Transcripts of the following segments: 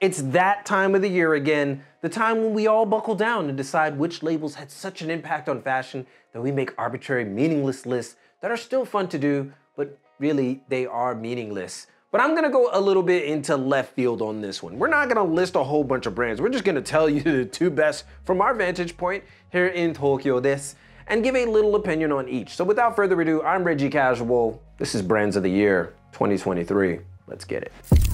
It's that time of the year again, the time when we all buckle down and decide which labels had such an impact on fashion that we make arbitrary, meaningless lists that are still fun to do, but really they are meaningless. But I'm gonna go a little bit into left field on this one. We're not gonna list a whole bunch of brands. We're just gonna tell you the two best from our vantage point here in Tokyo this and give a little opinion on each. So without further ado, I'm Reggie Casual. This is Brands of the Year 2023. Let's get it.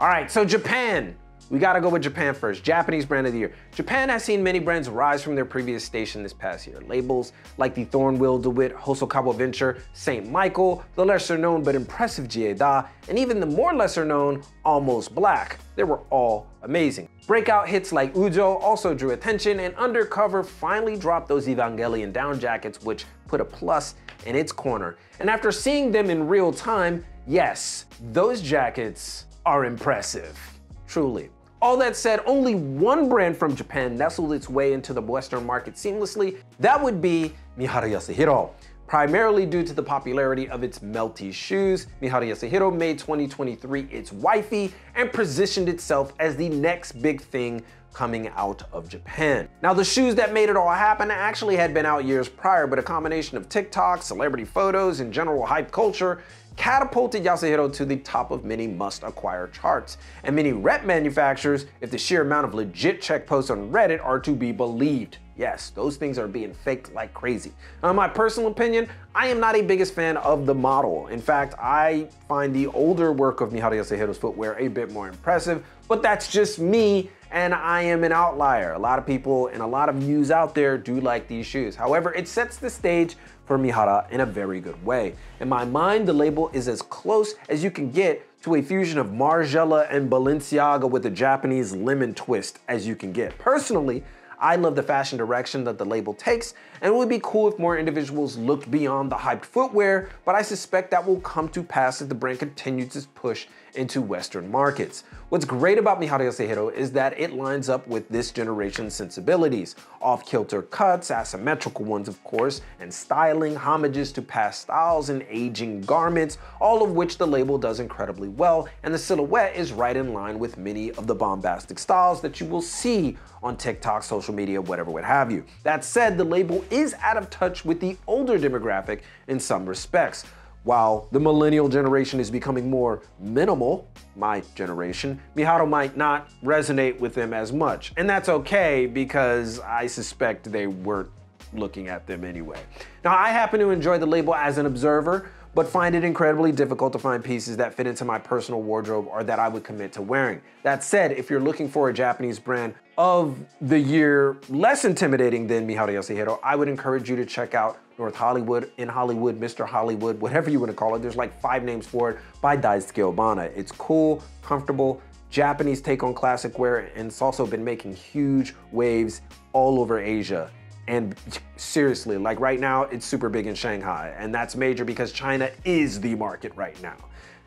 All right, so Japan. We gotta go with Japan first. Japanese brand of the year. Japan has seen many brands rise from their previous station this past year. Labels like the Thornhill DeWitt Hosokawa Venture, St. Michael, the lesser known but impressive Jieda, and even the more lesser known Almost Black. They were all amazing. Breakout hits like Ujoh also drew attention, and Undercover finally dropped those Evangelion down jackets, which put a plus in its corner. And after seeing them in real time, yes, those jackets are impressive. Truly. All that said, only one brand from Japan nestled its way into the Western market seamlessly. That would be Mihara Yasuhiro. Primarily due to the popularity of its melty shoes, Mihara Yasuhiro made 2023 its wifey and positioned itself as the next big thing coming out of Japan. Now the shoes that made it all happen actually had been out years prior, but a combination of TikTok, celebrity photos, and general hype culture catapulted Yasuhiro to the top of many must-acquire charts. And many rep manufacturers, if the sheer amount of legit check posts on Reddit are to be believed. Yes, those things are being faked like crazy. Now, in my personal opinion, I am not a biggest fan of the model. In fact, I find the older work of Mihara Yasuhiro's footwear a bit more impressive, but that's just me and I am an outlier. A lot of people and a lot of views out there do like these shoes. However, it sets the stage for Mihara in a very good way. In my mind, the label is as close as you can get to a fusion of Margiela and Balenciaga with a Japanese lemon twist as you can get. Personally, I love the fashion direction that the label takes, and it would be cool if more individuals looked beyond the hyped footwear, but I suspect that will come to pass as the brand continues its push into Western markets. What's great about Mihara Yasuhiro is that it lines up with this generation's sensibilities. Off-kilter cuts, asymmetrical ones of course, and styling, homages to past styles and aging garments, all of which the label does incredibly well, and the silhouette is right in line with many of the bombastic styles that you will see on TikTok, social media, whatever, what have you. That said, the label is out of touch with the older demographic in some respects. While the millennial generation is becoming more minimal, my generation, Mihara might not resonate with them as much. And that's okay because I suspect they weren't looking at them anyway. Now, I happen to enjoy the label as an observer, but find it incredibly difficult to find pieces that fit into my personal wardrobe or that I would commit to wearing. That said, if you're looking for a Japanese brand of the year less intimidating than Mihara Yasuhiro, I would encourage you to check out North Hollywood, In Hollywood, Mr. Hollywood, whatever you want to call it. There's like five names for it by Daisuke Obana. It's cool, comfortable, Japanese take on classic wear, and it's also been making huge waves all over Asia. And seriously, like right now, it's super big in Shanghai, and that's major because China is the market right now.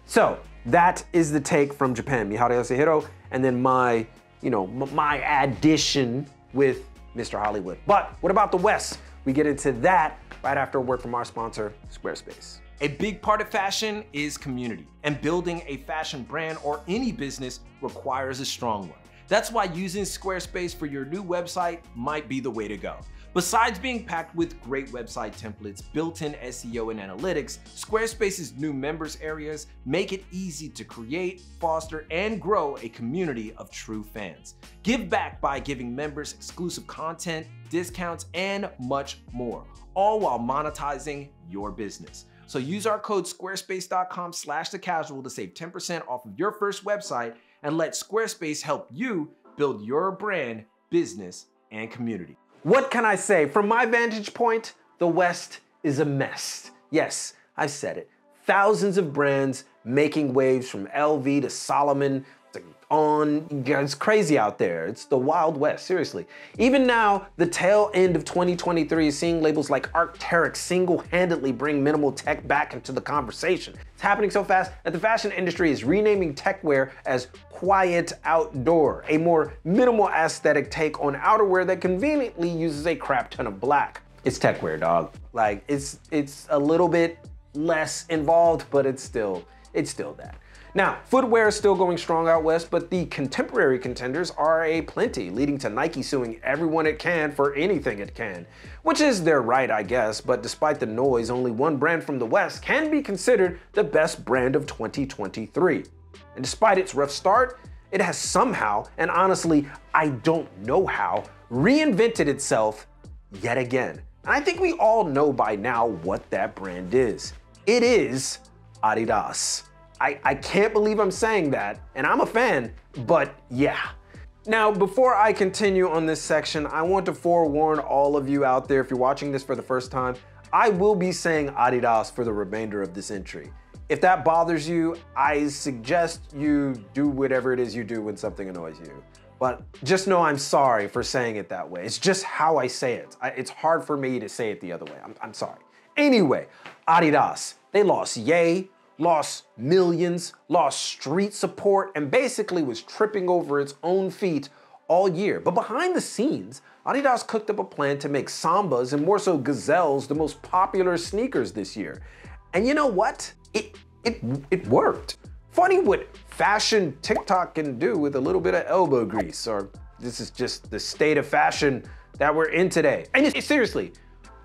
So that is the take from Japan, Mihara Yasuhiro, and then my you know, my addition with Mr. Hollywood. But what about the West? We get into that right after a word from our sponsor, Squarespace. A big part of fashion is community, and building a fashion brand or any business requires a strong one. That's why using Squarespace for your new website might be the way to go. Besides being packed with great website templates, built-in SEO and analytics, Squarespace's new members areas make it easy to create, foster, and grow a community of true fans. Give back by giving members exclusive content, discounts, and much more, all while monetizing your business. So use our code squarespace.com slash the casual to save 10% off of your first website and let Squarespace help you build your brand, business, and community. What can I say? From my vantage point, the West is a mess. Yes, I said it. Thousands of brands making waves from LV to Salomon on. It's crazy out there. It's the Wild West, seriously. Even now, the tail end of 2023 is seeing labels like Arc'teryx single-handedly bring minimal tech back into the conversation. Happening so fast that the fashion industry is renaming techwear as quiet outdoor, a more minimal aesthetic take on outerwear that conveniently uses a crap ton of black. It's techwear, dog. Like, it's, it's a little bit less involved, but it's still it's still that. Now, footwear is still going strong out west, but the contemporary contenders are a plenty, leading to Nike suing everyone it can for anything it can. Which is their right, I guess, but despite the noise, only one brand from the west can be considered the best brand of 2023. And despite its rough start, it has somehow, and honestly, I don't know how, reinvented itself yet again. And I think we all know by now what that brand is. It is Adidas. I, I can't believe I'm saying that, and I'm a fan, but yeah. Now, before I continue on this section, I want to forewarn all of you out there, if you're watching this for the first time, I will be saying Adidas for the remainder of this entry. If that bothers you, I suggest you do whatever it is you do when something annoys you. But just know I'm sorry for saying it that way. It's just how I say it. I, it's hard for me to say it the other way. I'm, I'm sorry. Anyway, Adidas, they lost Ye, lost millions, lost street support, and basically was tripping over its own feet all year. But behind the scenes, Adidas cooked up a plan to make Sambas and more so Gazelles the most popular sneakers this year. And you know what? It, it, it worked. Funny what fashion TikTok can do with a little bit of elbow grease, or this is just the state of fashion that we're in today. And seriously,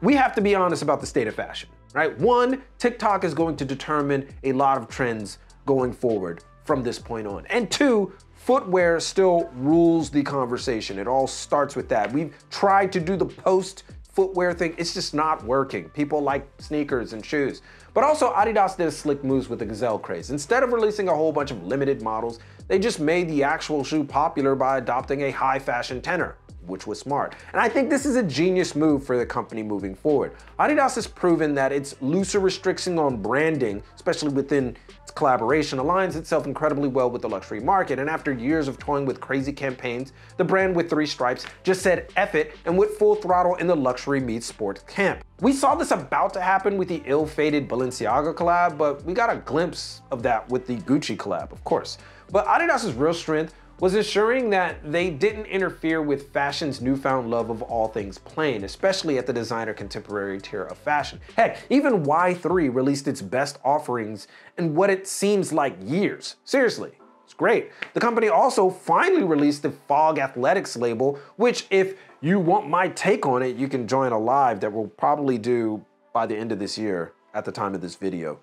we have to be honest about the state of fashion right? One, TikTok is going to determine a lot of trends going forward from this point on. And two, footwear still rules the conversation. It all starts with that. We've tried to do the post footwear thing. It's just not working. People like sneakers and shoes. But also Adidas did slick moves with the Gazelle craze. Instead of releasing a whole bunch of limited models, they just made the actual shoe popular by adopting a high fashion tenor which was smart. And I think this is a genius move for the company moving forward. Adidas has proven that its looser restriction on branding, especially within its collaboration, aligns itself incredibly well with the luxury market. And after years of toying with crazy campaigns, the brand with three stripes just said F it and went full throttle in the luxury meets sports camp. We saw this about to happen with the ill-fated Balenciaga collab, but we got a glimpse of that with the Gucci collab, of course. But Adidas's real strength was ensuring that they didn't interfere with fashion's newfound love of all things plain, especially at the designer contemporary tier of fashion. Heck, even Y3 released its best offerings in what it seems like years. Seriously, it's great. The company also finally released the Fog Athletics label, which if you want my take on it, you can join a live that we'll probably do by the end of this year at the time of this video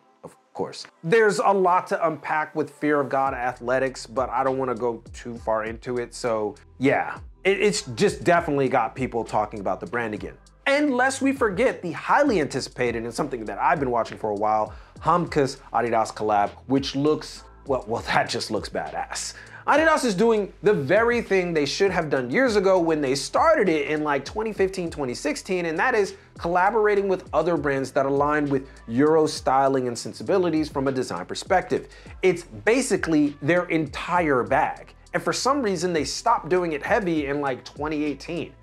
course. There's a lot to unpack with Fear of God Athletics, but I don't want to go too far into it. So yeah, it, it's just definitely got people talking about the brand again. And lest we forget the highly anticipated and something that I've been watching for a while, Hamcus Adidas collab, which looks, well, well, that just looks badass. Adidas is doing the very thing they should have done years ago when they started it in like 2015, 2016, and that is collaborating with other brands that align with Euro styling and sensibilities from a design perspective. It's basically their entire bag. And for some reason, they stopped doing it heavy in like 2018.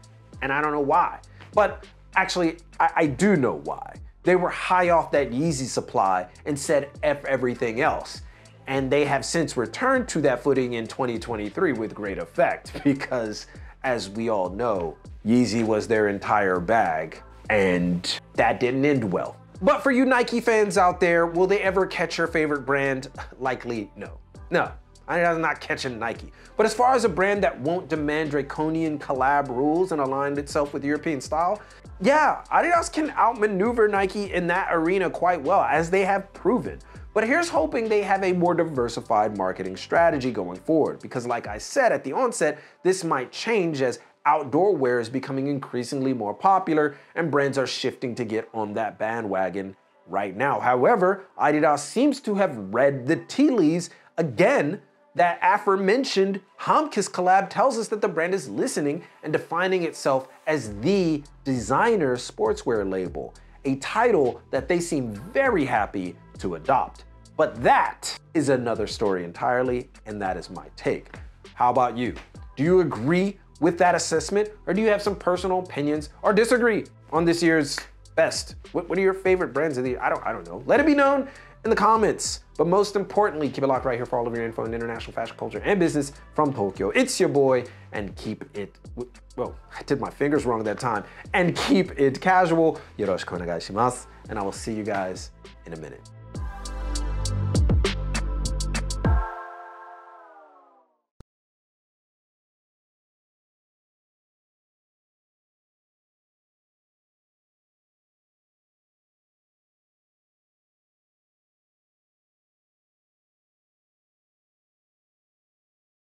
And I don't know why. But actually, I, I do know why. They were high off that Yeezy supply and said F everything else and they have since returned to that footing in 2023 with great effect because as we all know, Yeezy was their entire bag and that didn't end well. But for you Nike fans out there, will they ever catch your favorite brand? Likely no. No, I'm not catching Nike. But as far as a brand that won't demand draconian collab rules and align itself with European style, yeah, Adidas can outmaneuver Nike in that arena quite well, as they have proven. But here's hoping they have a more diversified marketing strategy going forward, because like I said at the onset, this might change as outdoor wear is becoming increasingly more popular and brands are shifting to get on that bandwagon right now. However, Adidas seems to have read the tea leaves again that aforementioned Hamcus collab tells us that the brand is listening and defining itself as the designer sportswear label, a title that they seem very happy to adopt. But that is another story entirely, and that is my take. How about you? Do you agree with that assessment, or do you have some personal opinions or disagree on this year's best? What, what are your favorite brands of the year? I don't, I don't know. Let it be known in the comments. But most importantly, keep it locked right here for all of your info in international fashion culture and business from Tokyo. It's your boy, and keep it, well, I did my fingers wrong that time, and keep it casual. Yoroshiku onegai shimasu, and I will see you guys in a minute.